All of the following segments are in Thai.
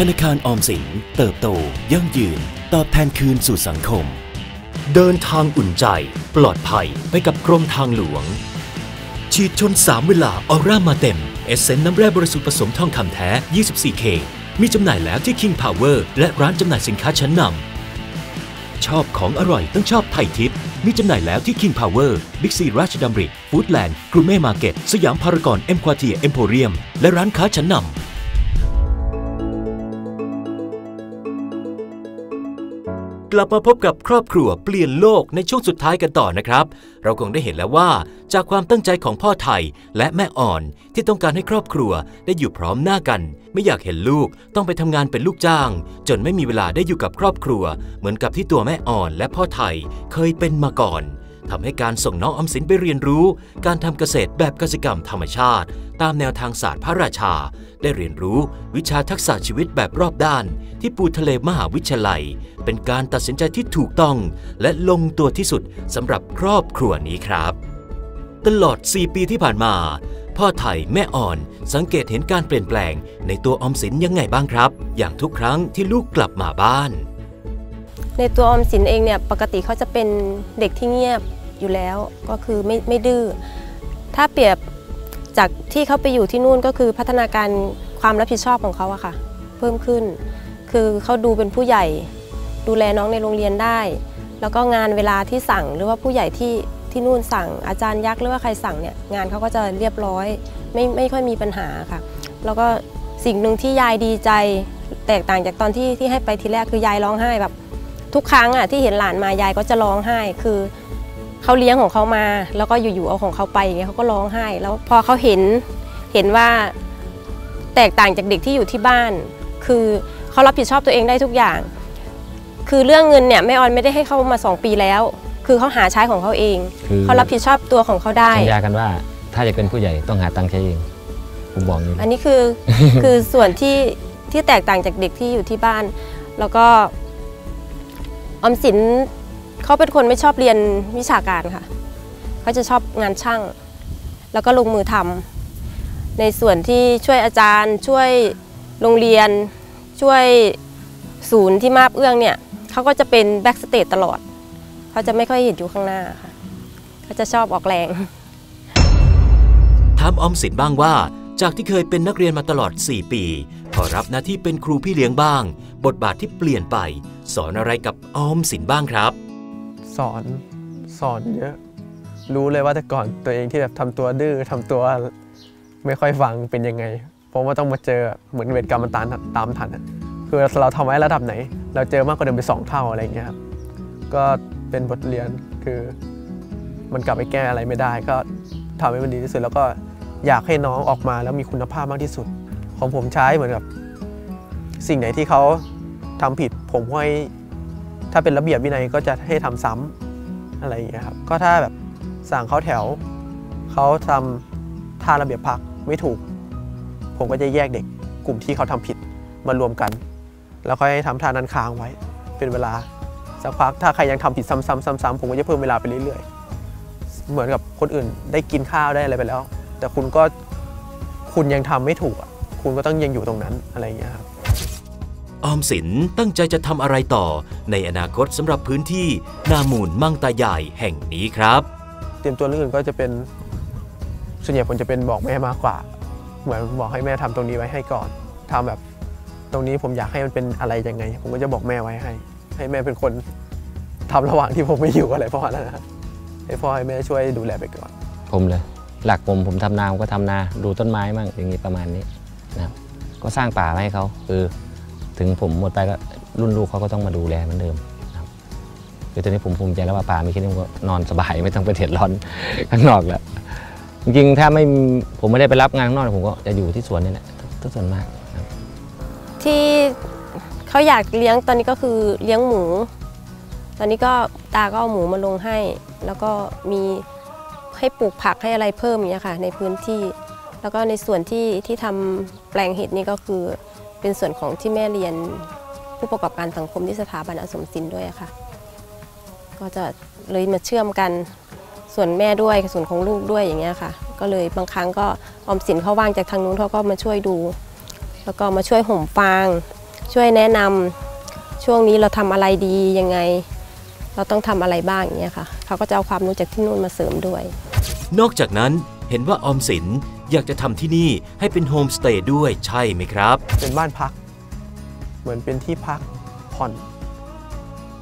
ธนาคารออมสินเติบโต ยั่งยืน ตอบแทนคืนสู่สังคม เดินทางอุ่นใจ ปลอดภัยไปกับกรมทางหลวง ฉีดชน 3 เวลาออร่ามาเต็ม เอเซนน้ำแร่บริสุทธิ์ผสมทองคำแท้ 24K มีจำหน่ายแล้วที่ King Power และร้านจำหน่ายสินค้าชั้นนำชอบของอร่อยต้องชอบไทยทิพย์มีจำหน่ายแล้วที่ King Power Big C ราชดำริฟู้ดแลนด์ Gourmet Market สยามพารากอน EmQuartier Emporiumและร้านค้าชั้นนำ กลับมาพบกับครอบครัวเปลี่ยนโลกในช่วงสุดท้ายกันต่อนะครับ เราคงได้เห็นแล้วว่า จากความตั้งใจของพ่อไทยและแม่อ่อนที่ต้องการให้ครอบครัวได้อยู่พร้อมหน้ากัน ไม่อยากเห็นลูกต้องไปทำงานเป็นลูกจ้าง จนไม่มีเวลาได้อยู่กับครอบครัว เหมือนกับที่ตัวแม่อ่อนและพ่อไทยเคยเป็นมาก่อน ทำให้การส่งน้องอมสินไปเรียนรู้ การทำเกษตรแบบเกษตรกรรมธรรมชาติ ตามแนวทางศาสตร์พระราชา ได้เรียนรู้วิชาทักษะชีวิตแบบรอบด้าน ที่ปูทะเลมหาวิทยาลัย เป็นการตัดสินใจที่ถูกต้อง และลงตัวที่สุดสำหรับครอบครัวนี้ครับ ตลอด 4 ปีที่ผ่านมา พ่อไทยแม่อ่อนสังเกตเห็นการเปลี่ยนแปลง ในตัวออมสินยังไงบ้างครับ อย่างทุกครั้งที่ลูกกลับมาบ้าน ในตัวออมสินเองเนี่ยปกติเขาจะเป็นเด็กที่เงียบอยู่แล้วก็คือไม่ไม่ดื้อถ้าเปรียบจากที่เขาไปอยู่ที่นู่นก็คือพัฒนาการความรับผิดชอบของเขาอะค่ะ เพิ่มขึ้น คือเขาดูเป็นผู้ใหญ่ดูแลน้องในโรงเรียนได้ แล้วก็งานเวลาที่สั่งหรือว่าผู้ใหญ่ที่ที่นู่นสั่งอาจารย์ยักษ์หรือว่าใครสั่งเนี่ยงานเขาก็จะเรียบร้อยไม่ไม่ค่อยมีปัญหาค่ะ แล้วก็สิ่งหนึ่งที่ยายดีใจ แตกต่างจากตอนที่ที่ให้ไปทีแรกคือยายร้องไห้แบบ ทุกครั้งอะที่เห็นหลานมายายก็จะร้องไห้ คือเขาเลี้ยงของเขามา แล้วก็อยู่ๆเอาของเขาไปอย่างเงี้ยเขาก็ร้องไห้ แล้วพอเขาเห็นเห็นว่าแตกต่างจากเด็กที่อยู่ที่บ้าน คือเขารับผิดชอบตัวเองได้ทุกอย่าง คือเรื่องเงินเนี่ยแม่ออนไม่ได้ให้เขามาสองปีแล้ว คือเขาหาใช้ของเขาเองคือเขารับผิดชอบตัวของเขาได้สัญญากันว่าถ้าจะเป็นผู้ใหญ่ต้องหาตังค์ใช้เองผมบอกอย่างนี้อันนี้คือคือส่วนที่ที่แตกต่างจากเด็กที่อยู่ที่บ้าน แล้วก็ ออมสินเขาเป็นคนไม่ชอบเรียนวิชาการค่ะ เขาจะชอบงานช่าง แล้วก็ลงมือทำในส่วนที่ช่วยอาจารย์ ช่วยโรงเรียน ช่วยศูนย์ที่มาบเอื้องเนี่ยเขาก็จะเป็น backstage ตลอด เขาจะไม่ค่อยเห็นอยู่ข้างหน้าค่ะ เขาจะชอบออกแรง ถามออมสินบ้างว่า จากที่เคยเป็นนักเรียนมาตลอด 4 ปี พอรับหน้าที่เป็นครูพี่เลี้ยงบ้าง บทบาทที่เปลี่ยนไป สอนอะไรกับออมสินบ้างครับ สอนสอนเยอะ รู้เลยว่าแต่ก่อนตัวเองที่แบบทำตัวดื้อทำตัวไม่ค่อยฟังเป็นยังไง เพราะว่าต้องมาเจอเหมือนเวรกรรมมันตามตามทันอะคือเราทำไว้ระดับไหน เราเจอมากกว่าเดิมไปสองเท่าอะไรเงี้ยครับก็เป็นบทเรียนคือมันกลับไปแก้อะไรไม่ได้ ก็ทำให้มันดีที่สุด แล้วก็อยากให้น้องออกมาแล้วมีคุณภาพมากที่สุด ของผมใช้เหมือนกับ สิ่งไหนที่เขา ทำผิดผมให้ถ้าเป็นระเบียบวินัยก็จะให้ทำซ้ำอะไรอย่างเงี้ยครับก็ถ้าแบบสั่งเขาแถวเขาทำท่าระเบียบพักไม่ถูก ผมก็จะแยกเด็กกลุ่มที่เขาทำผิดมารวมกัน แล้วก็ให้ทำท่านั้นค้างไว้ เป็นเวลาสักพักถ้าใครยังทำผิดซ้ำๆๆๆผมก็จะเพิ่มเวลาไปเรื่อยๆ เหมือนกับคนอื่นได้กินข้าวได้อะไรไปแล้ว แต่คุณก็คุณยังทำไม่ถูกอะคุณก็ต้องยังอยู่ตรงนั้นอะไรอย่างเงี้ยครับ ออมสินตั้งใจจะทำอะไรต่อในอนาคตสำหรับพื้นที่นามูลมั่งตาใหญ่แห่งนี้ครับ เตรียมตัวเรื่องอื่นก็จะเป็นส่วนใหญ่ผมจะเป็นบอกแม่มากกว่า เหมือนบอกให้แม่ทำตรงนี้ไว้ให้ก่อนทำแบบตรงนี้ผมอยากให้มันเป็นอะไรยังไง ผมก็จะบอกแม่ไว้ให้ ให้แม่เป็นคนทำระหว่างที่ผมไม่อยู่อะไรประมาณนั้นนะครับให้พ่อให้แม่ช่วยดูแลไปก่อน ผมเลย หลักผมผมทำนาผมก็ทำนาดูต้นไม้มั่งอย่างนี้ประมาณนี้นะครับก็สร้างป่าไว้ให้เขาคือ ถึงผมหมดไปก็รุ่นลูกเขาก็ต้องมาดูแลเหมือนเดิมครับคือตอนนี้ผมภูมิใจแล้วว่าป่ามีแค่นี้ผมก็นอนสบายไม่ต้องไปเดือดร้อนข้างนอกแล้วจริงๆถ้าไม่ผมไม่ได้ไปรับงานข้างนอกผมก็จะอยู่ที่สวนนี่แหละทุกส่วนมากที่เขาอยากเลี้ยงตอนนี้ก็คือเลี้ยงหมู ตอนนี้ก็ตาก็เอาหมูมาลงให้ แล้วก็มีให้ปลูกผักให้อะไรเพิ่มอย่างเงี้ยค่ะ ในพื้นที่ แล้วก็ในส่วนที่ที่ทำแปลงเห็ดนี่ก็คือ เป็นส่วนของที่แม่เรียนผู้ประกอบการสังคมที่สถาบันอสมสินด้วยค่ะ ก็จะเลยมาเชื่อมกันส่วนแม่ด้วยส่วนของลูกด้วยอย่างเงี้ยค่ะ ก็เลยบางครั้งก็ออมสินเขาว่างจากทางนู้นเขาก็มาช่วยดู แล้วก็มาช่วยห่มฟาง ช่วยแนะนำช่วงนี้เราทำอะไรดียังไง เราต้องทำอะไรบ้างอย่างเงี้ยค่ะเขาก็จะเอาความรู้จากที่นู่นมาเสริมด้วย นอกจากนั้นเห็นว่าออมสิน อยากจะทำที่นี่ให้เป็นโฮมสเตย์ด้วยใช่ไหมครับ เป็นบ้านพัก เหมือนเป็นที่พักผ่อน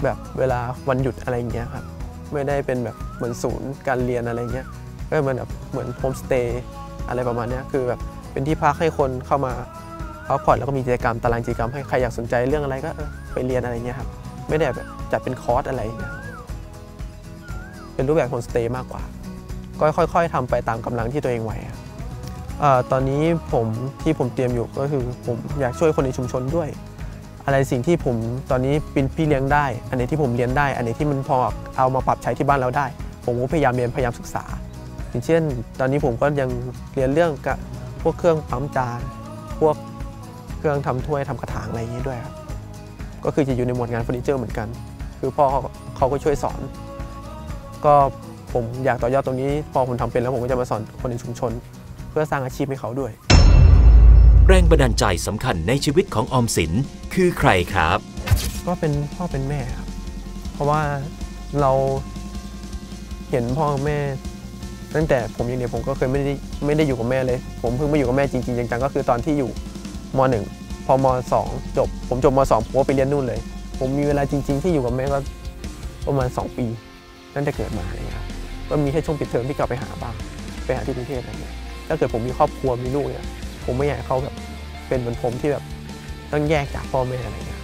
แบบเวลาวันหยุดอะไรอย่างเงี้ยครับ ไม่ได้เป็นแบบเหมือนศูนย์การเรียนอะไรเงี้ยก็เหมือนแบบเหมือนโฮมสเตย์อะไรประมาณนี้คือแบบเป็นที่พักให้คนเข้ามาพักผ่อนแล้วก็มีกิจกรรมตารางกิจกรรมให้ใครอยากสนใจเรื่องอะไรก็ไปเรียนอะไรเงี้ยครับไม่ได้แบบจัดเป็นคอร์สอะไรเงี้ยเป็นรูปแบบโฮมสเตย์มากกว่า ก็ค่อย ๆทำไปตามกำลังที่ตัวเองไหวครับ ตอนนี้ผมที่ผมเตรียมอยู่ก็คือผมอยากช่วยคนในชุมชนด้วย อะไรสิ่งที่ผมตอนนี้เป็นพี่เลี้ยงได้ อันไหนที่ผมเรียนได้ อันไหนที่มันพอเอามาปรับใช้ที่บ้านเราได้ ผมก็พยายามเรียนพยายามศึกษา อย่างเช่น ตอนนี้ผมก็ยังเรียนเรื่องกะพวกเครื่องปั๊มจานพวกเครื่องทำถ้วยทำกระถางอะไรอย่างนี้ด้วยครับก็คือจะอยู่ในหมวดงานเฟอร์นิเจอร์เหมือนกัน คือพ่อเขาก็ช่วยสอน ก็ผมอยากต่อยอดตรงนี้ พอผมทำเป็นแล้วผมก็จะมาสอนคนในชุมชน เพื่อสร้างอาชีพให้เขาด้วย แรงบันดาลใจสำคัญในชีวิตของออมสินคือใครครับ ก็เป็นพ่อเป็นแม่ครับ เพราะว่าเราเห็นพ่อกับแม่ ตั้งแต่ผมยังเด็กผมก็เคยไม่ได้ไม่ได้อยู่กับแม่เลย ผมเพิ่งมาอยู่กับแม่จริงๆจังๆก็คือตอนที่อยู่มหนึ่งพอมสองจบ ผมจบมสองผมก็ไปเรียนนู่นเลย ผมมีเวลาจริง ๆ ที่อยู่กับแม่ก็ประมาณ 2 ปีตั้งแต่เกิดมาอะไรเงี้ยครับก็มีแค่ช่วงปิดเทอมที่กลับไปหาบ้างไปหาที่กรุงเทพอะไรเงี้ย ถ้าเกิดผมมีครอบครัวมีลูกเนี่ยผมไม่อยากให้เขาแบบเป็นเหมือนผมที่แบบต้องแยกจากพ่อแม่อะไรเงี้ย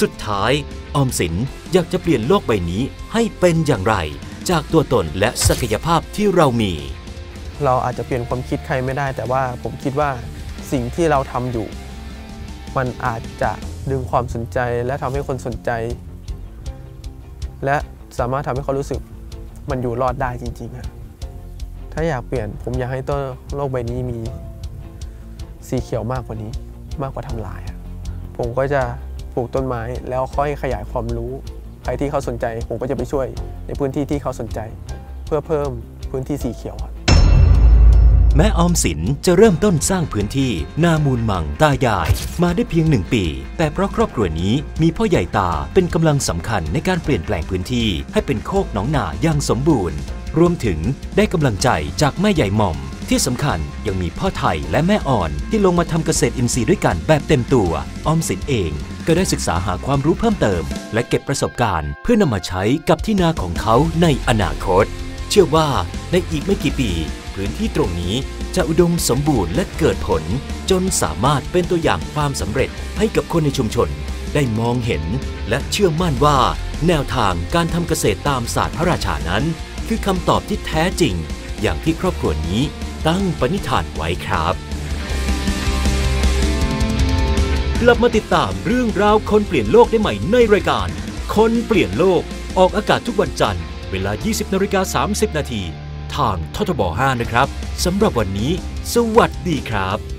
สุดท้ายออมสินอยากจะเปลี่ยนโลกใบนี้ให้เป็นอย่างไร จากตัวตนและศักยภาพที่เรามี เราอาจจะเปลี่ยนความคิดใครไม่ได้ แต่ว่าผมคิดว่าสิ่งที่เราทำอยู่ มันอาจจะดึงความสนใจและทำให้คนสนใจ และสามารถทำให้เขารู้สึกมันอยู่รอดได้จริงๆครับ ถ้าอยากเปลี่ยนผมอยากให้ต้นโลกใบนี้มีสีเขียวมากกว่านี้ มากกว่าทำลายผมก็จะปลูกต้นไม้แล้วค่อยขยายความรู้ ใครที่เขาสนใจ ผมก็จะไปช่วยในพื้นที่ที่เขาสนใจ เพื่อเพิ่มพื้นที่สีเขียวครับแม้ออมสินจะเริ่มต้นสร้างพื้นที่ นามูลมังตายาย มาได้เพียงหนึ่งปี แต่เพราะครอบครัวนี้มีพ่อใหญ่ตาเป็นกำลังสำคัญในการเปลี่ยนแปลงพื้นที่ ให้เป็นโคกหนองนาอย่างสมบูรณ์ รวมถึงได้กำลังใจจากแม่ใหญ่หม่อม ที่สำคัญยังมีพ่อไทยและแม่อ่อนที่ลงมาทำเกษตรอินทรีย์ด้วยกันแบบเต็มตัวออมสินเอง ก็ได้ศึกษาหาความรู้เพิ่มเติม และเก็บประสบการณ์ เพื่อนำมาใช้กับที่นาของเขาในอนาคต เชื่อว่าในอีกไม่กี่ปี พื้นที่ตรงนี้จะอุดมสมบูรณ์และเกิดผล จนสามารถเป็นตัวอย่างความสำเร็จให้กับคนในชุมชน ได้มองเห็น และเชื่อมั่นว่า แนวทางการทำเกษตรตามศาสตร์พระราชานั้น คือคำตอบที่แท้จริง อย่างที่ครอบครัวนี้ตั้งปณิธานไว้ครับ กลับมาติดตามเรื่องราวคนเปลี่ยนโลกได้ใหม่ในรายการ คนเปลี่ยนโลกออกอากาศทุกวันจันทร์ เวลา 20นาฬิกา30 นาทีทางททบ 5 นะครับสำหรับวันนี้ สวัสดีครับ